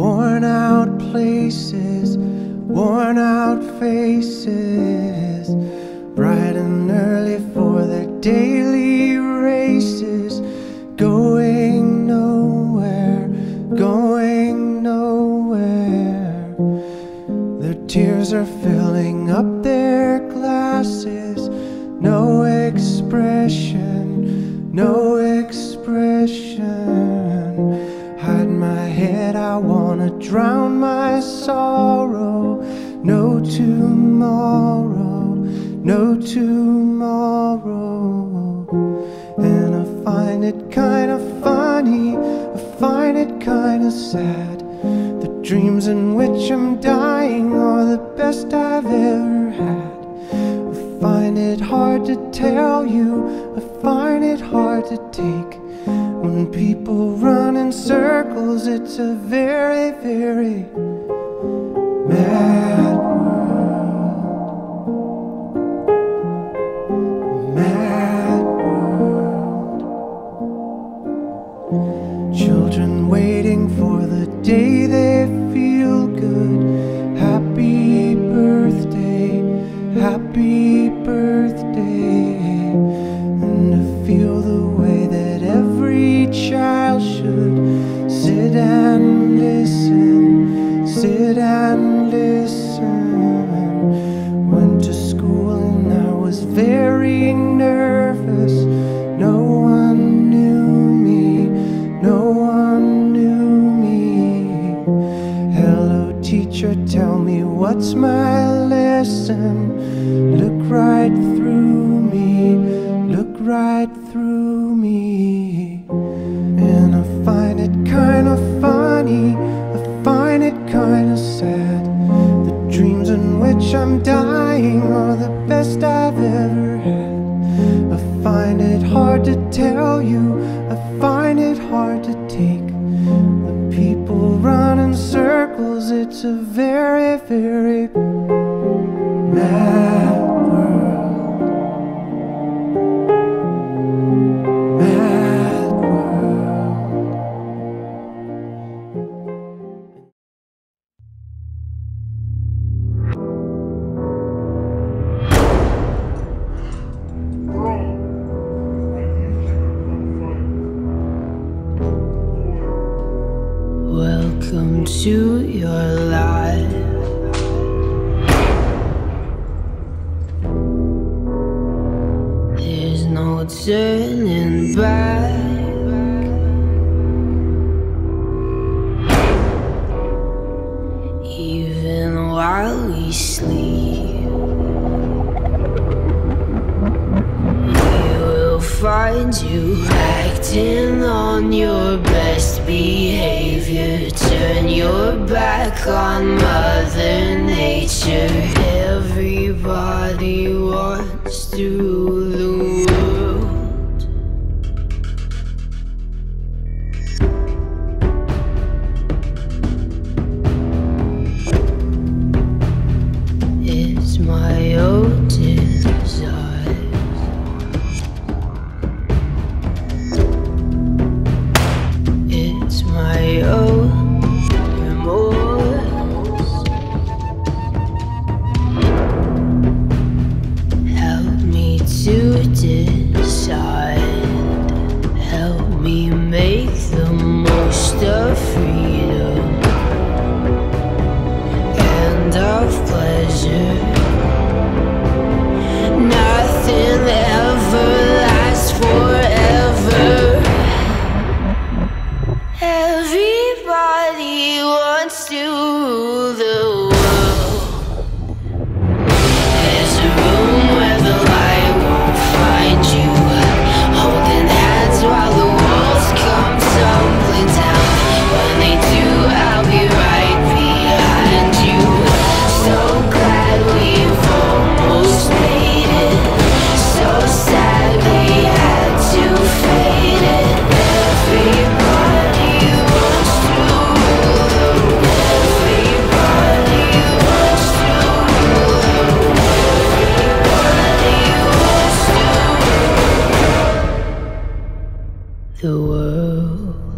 worn out places, worn out faces, bright and early for their daily races, no expression. Hide my head, I wanna drown my sorrow. No tomorrow, no tomorrow. And I find it kinda funny, I find it kinda sad. The dreams in which I'm dying are the best I've ever had. I find it hard to tell you, I find it hard to take. When people run in circles, it's a very, very teacher, tell me what's my lesson. Look right through me, look right through me. And I find it kinda funny, I find it kinda sad. The dreams in which I'm dying are the best I've ever had. I find it hard to tell you, I find it hard to take. When people run it's a very, very Welcome to your life. There's no turning back. Even while we sleep, we will find you acting on your best behavior. Turn your back on Mother Nature. Everybody wants to the world. It's my own wants to the world.